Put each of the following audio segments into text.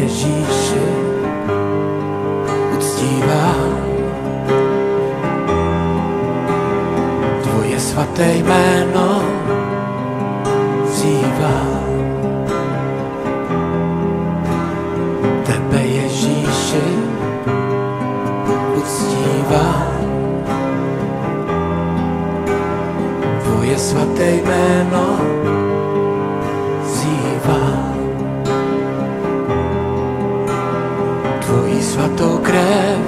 Ježíši, uctívám. Tvoje svaté jméno, vzývám. Tebe Ježíši, uctívám. Tvoje svaté jméno, vzývám svatou krev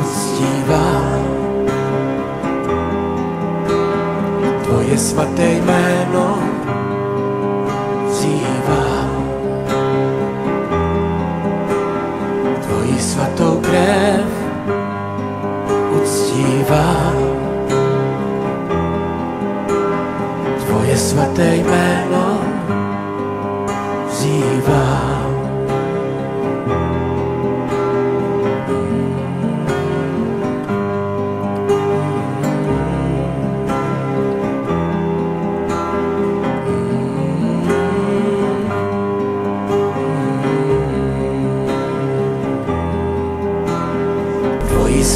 uctívám. Tvoje svaté jméno vzývám. Tvoji svatou krev uctívám. Tvoje svaté jméno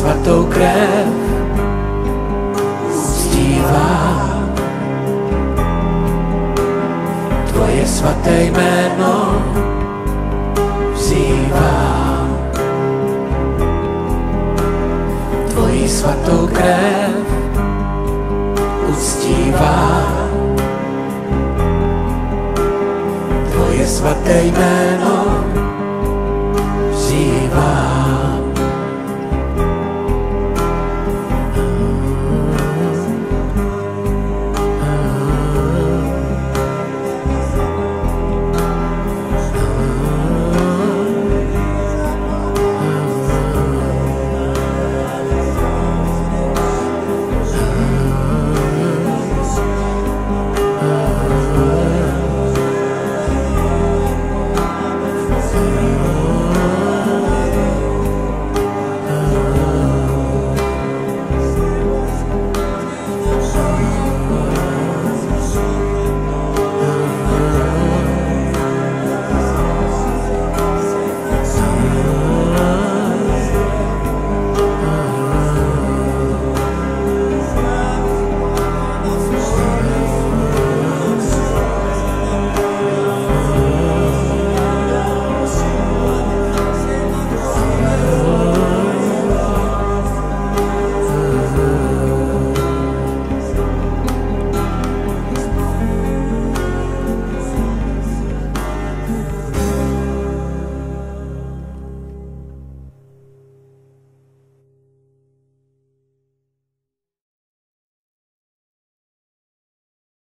svatou krev uctívám. Tvoje svaté jméno vzývám. Tvoji svatou krev uctívám. Tvoje svaté jméno.